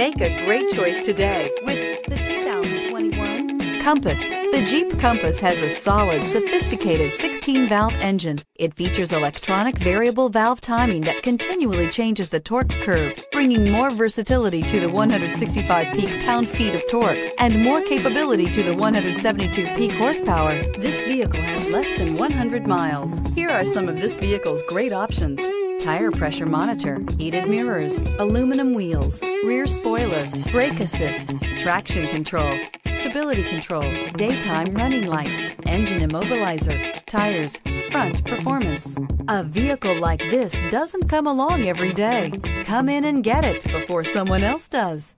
Make a great choice today with the 2021 Compass. The Jeep Compass has a solid, sophisticated 16-valve engine. It features electronic variable valve timing that continually changes the torque curve, bringing more versatility to the 165 peak pound-feet of torque and more capability to the 172 peak horsepower. This vehicle has less than 100 miles. Here are some of this vehicle's great options tire pressure monitor, heated mirrors, aluminum wheels, rear spoiler, brake assist, traction control, stability control, daytime running lights, engine immobilizer, tires, front performance. A vehicle like this doesn't come along every day. Come in and get it before someone else does.